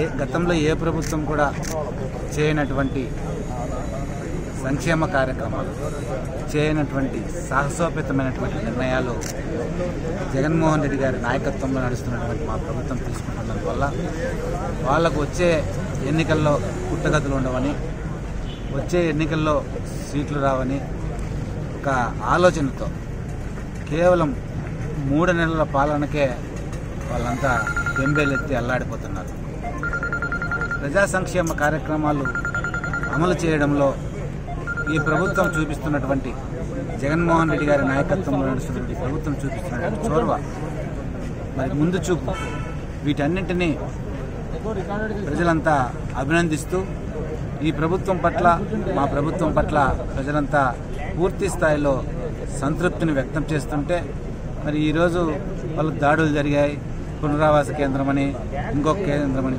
ఏ గతంలో ఏ ప్రభుత్వం కూడా చేయనటువంటి సంక్షేమ కార్యక్రమాలు చేయనటువంటి సాహసోపేతమైనటువంటి నిర్ణయాలు జగన్మోహన్ రెడ్డి గారి నాయకత్వంలో నడుస్తున్నటువంటి మా ప్రభుత్వం తీసుకుంటున్నందువల్ల వాళ్ళకు వచ్చే ఎన్నికల్లో పుట్టగతులు ఉండవని వచ్చే ఎన్నికల్లో సీట్లు రావని ఒక ఆలోచనతో కేవలం మూడు నెలల పాలనకే వాళ్ళంతా బెంబేలెత్తి అల్లాడిపోతున్నారు. ప్రజా సంక్షేమ కార్యక్రమాలు అమలు చేయడంలో ఈ ప్రభుత్వం చూపిస్తున్నటువంటి జగన్మోహన్ రెడ్డి గారి నాయకత్వంలో నడుస్తున్నటువంటి ప్రభుత్వం చూపిస్తున్నటువంటి చోర్వ మరి ముందు చూపు వీటన్నింటినీ ప్రజలంతా అభినందిస్తూ ఈ ప్రభుత్వం పట్ల మా ప్రభుత్వం పట్ల ప్రజలంతా పూర్తి స్థాయిలో సంతృప్తిని వ్యక్తం చేస్తుంటే మరి ఈరోజు వాళ్ళు దాడులు జరిగాయి పునరావాస కేంద్రమని ఇంకొక కేంద్రమని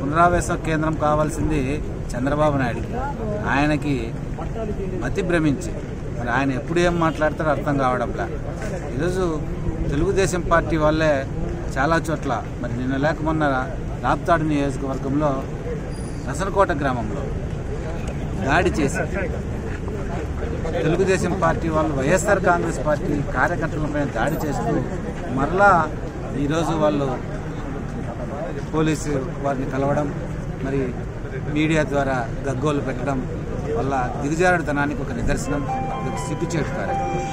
పునరావాస కేంద్రం కావాల్సింది చంద్రబాబు నాయుడు. ఆయనకి మతి భ్రమించి. మరి ఆయన ఎప్పుడు ఏం మాట్లాడతారో అర్థం కావడంలా. ఈరోజు తెలుగుదేశం పార్టీ వాళ్ళే చాలా చోట్ల మరి నిన్న లేక మొన్న రాప్తాడు నియోజకవర్గంలో రసనకోట గ్రామంలో దాడి చేసి తెలుగుదేశం పార్టీ వాళ్ళు వైఎస్ఆర్ కాంగ్రెస్ పార్టీ కార్యకర్తలపై దాడి చేస్తూ మరలా ఈరోజు వాళ్ళు పోలీసు వారిని కలవడం మరి మీడియా ద్వారా గగ్గోలు పెట్టడం వల్ల దిగజారుడుతనానికి ఒక నిదర్శనం ఇది ఒక సిగ్గుచేటు కార్యక్రమం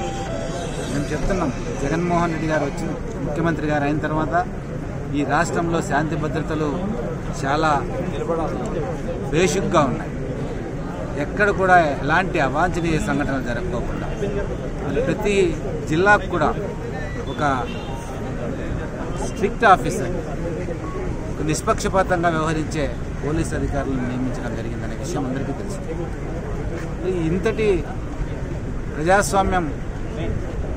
మేము చెప్తున్నాం జగన్మోహన్ రెడ్డి గారు వచ్చి ముఖ్యమంత్రి గారు అయిన తర్వాత ఈ రాష్ట్రంలో శాంతి భద్రతలు చాలా బేషుగ్గా ఉన్నాయి. ఎక్కడ కూడా ఎలాంటి అవాంఛనీయ సంఘటనలు జరగకోకుండా. మరి ప్రతి జిల్లాకు కూడా ఒక స్ట్రిక్ట్ ఆఫీసర్ నిష్పక్షపాతంగా వ్యవహరించే పోలీస్ అధికారులను నియమించడం జరిగిందనే విషయం అందరికీ తెలుసు. ఇంతటి ప్రజాస్వామ్యం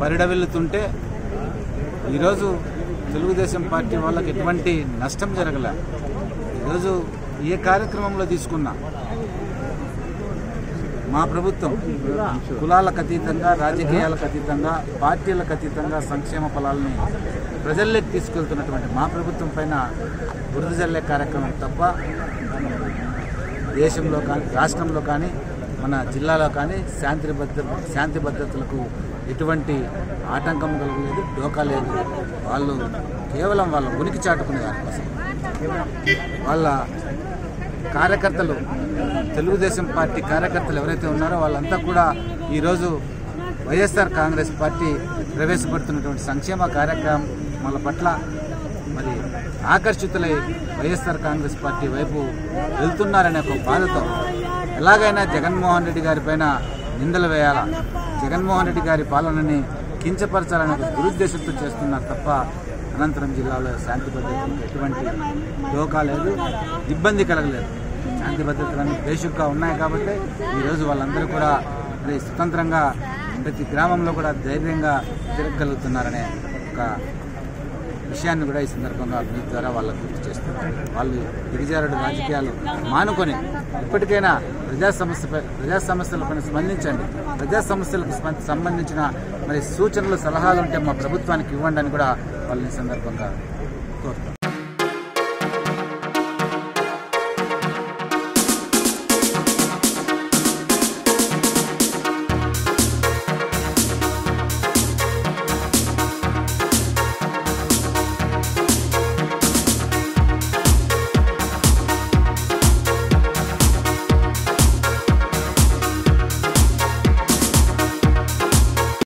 పరిడవెళ్తుంటే ఈరోజు తెలుగుదేశం పార్టీ వాళ్ళకి ఎటువంటి నష్టం జరగలే? ఈరోజు ఏ కార్యక్రమంలో తీసుకున్నా మా ప్రభుత్వం కులాలకు అతీతంగా రాజకీయాలకు అతీతంగా పార్టీలకు అతీతంగా సంక్షేమ ఫలాలని ప్రజల్లోకి తీసుకెళ్తున్నటువంటి మా ప్రభుత్వం పైన బురద జల్లే కార్యక్రమం తప్ప దేశంలో కానీ రాష్ట్రంలో కానీ మన జిల్లాలో కానీ శాంతి భద్ర శాంతి భద్రతలకు ఎటువంటి ఆటంకం కలగలేదు డోకా లేదు. వాళ్ళు కేవలం వాళ్ళ ఉనికి చాటుకునే దానికోసం. వాళ్ళ కార్యకర్తలు తెలుగుదేశం పార్టీ కార్యకర్తలు ఎవరైతే ఉన్నారో వాళ్ళంతా కూడా ఈరోజు వైఎస్ఆర్ కాంగ్రెస్ పార్టీ ప్రవేశపెడుతున్నటువంటి సంక్షేమ కార్యక్రమాల పట్ల మరి ఆకర్షితులై వైఎస్ఆర్ కాంగ్రెస్ పార్టీ వైపు వెళ్తున్నారనే ఒక బాధతో ఎలాగైనా జగన్మోహన్ రెడ్డి గారి పైన నిందలు వేయాలా? జగన్మోహన్ రెడ్డి గారి పాలనని కించపరచాలనే ఒక దురుద్దేశంతో చేస్తున్నారు తప్ప అనంతరం జిల్లాలో శాంతి భద్రతలకు ఎటువంటి డోకా లేదు ఇబ్బంది కలగలేదు. శాంతి భద్రతలన్నీ బేషుగ్గా ఉన్నాయి కాబట్టి ఈరోజు వాళ్ళందరూ కూడా మరి స్వతంత్రంగా ప్రతి గ్రామంలో కూడా ధైర్యంగా తిరగలుగుతున్నారనే ఒక విషయాన్ని కూడా ఈ సందర్భంగా మీ ద్వారా వాళ్ళకు గుర్తు చేస్తున్నారు వాళ్ళు దిగజారుడు రాజకీయాలు మానుకొని ఇప్పటికైనా ప్రజా సమస్యపై ప్రజా సమస్యలపైన స్పందించండి. ప్రజా సమస్యలకు సంబంధించిన మరి సూచనలు సలహాలు ఉంటే మా ప్రభుత్వానికి ఇవ్వండి అని కూడా వాళ్ళని ఈ సందర్భంగా కోరుతాం